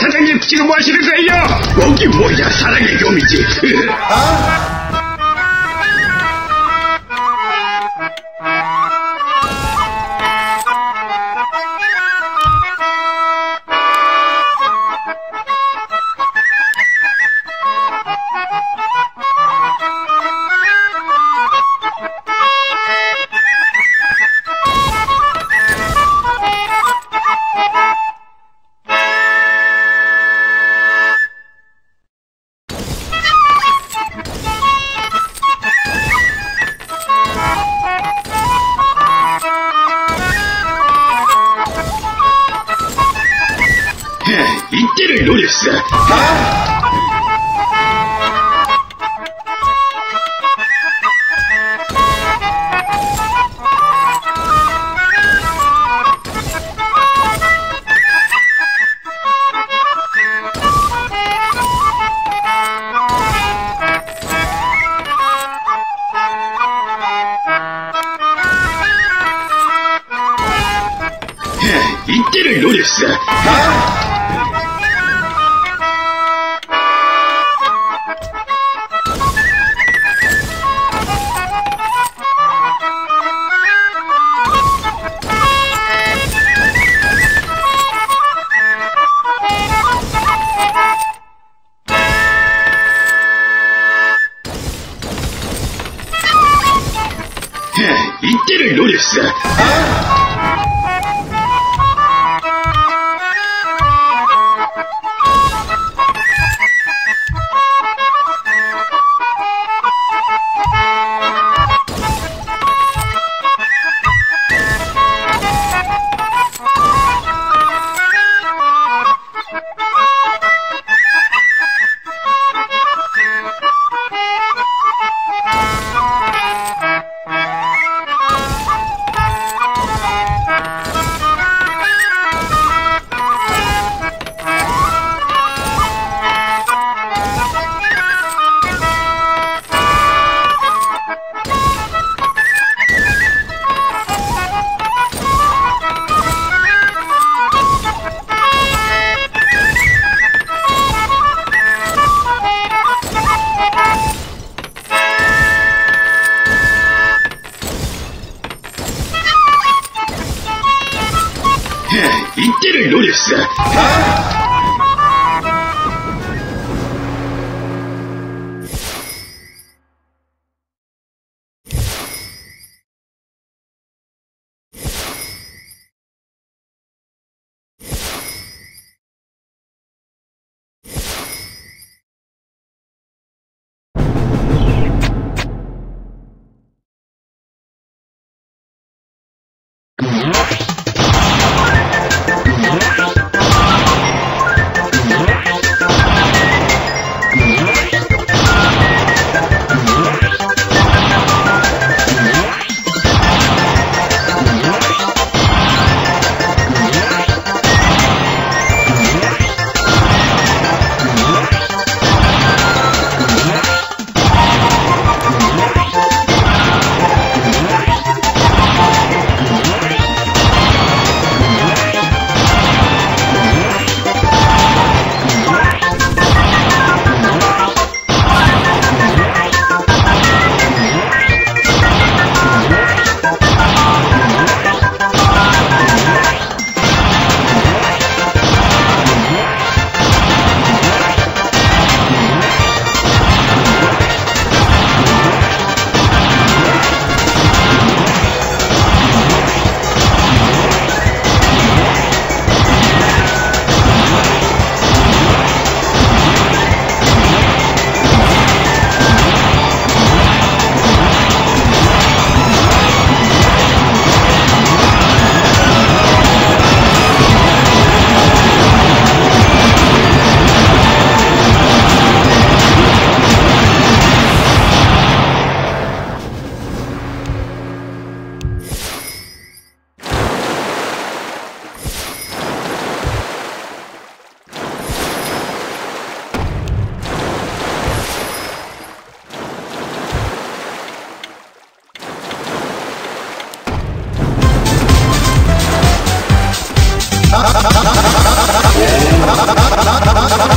사장님 지금 뭐 하시는 거예요? 거기 뭐야 사랑의 교미지 아? ってるよです言言ってるよロリウスあけるのです Yeah.